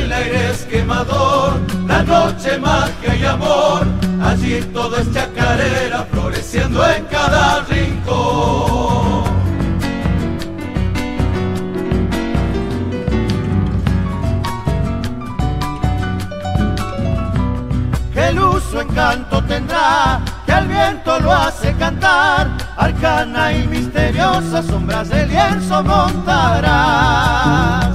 el aire es quemador, la noche magia y amor, allí todo es chacarera floreciendo en cada rincón. El uso encanto tendrá, que al viento lo hace cantar, arcana y misteriosa sombras de lienzo montará.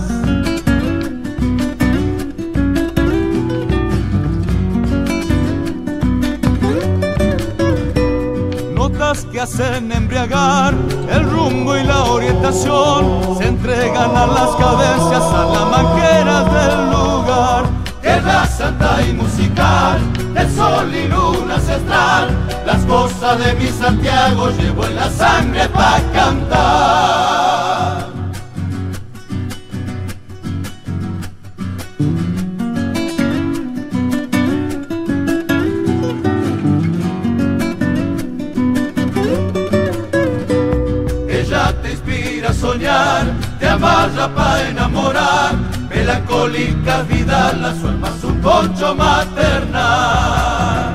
Que hacen embriagar el rumbo y la orientación, se entregan a las cadencias, a las manqueras del lugar. Tierra santa y musical, el sol y luna ancestral, las cosas de mi Santiago llevo en la sangre para cantar. Soñar, te amarra para enamorar, melancólica vida, la su alma es un concho maternal.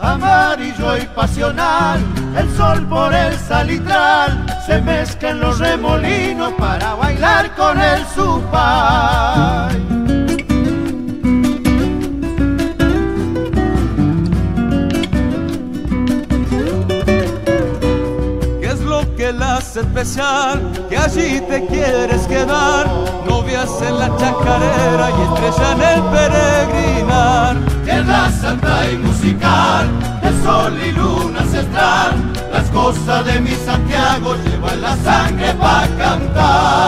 amarillo y pasional, el sol por el salitral, se mezclan los remolinos para bailar con el supay. Especial? Que allí te quieres quedar, novias en la chacarera y estrella en el peregrinar. Tierra santa y musical, el sol y luna ancestral, las cosas de mi Santiago llevo en la sangre para cantar.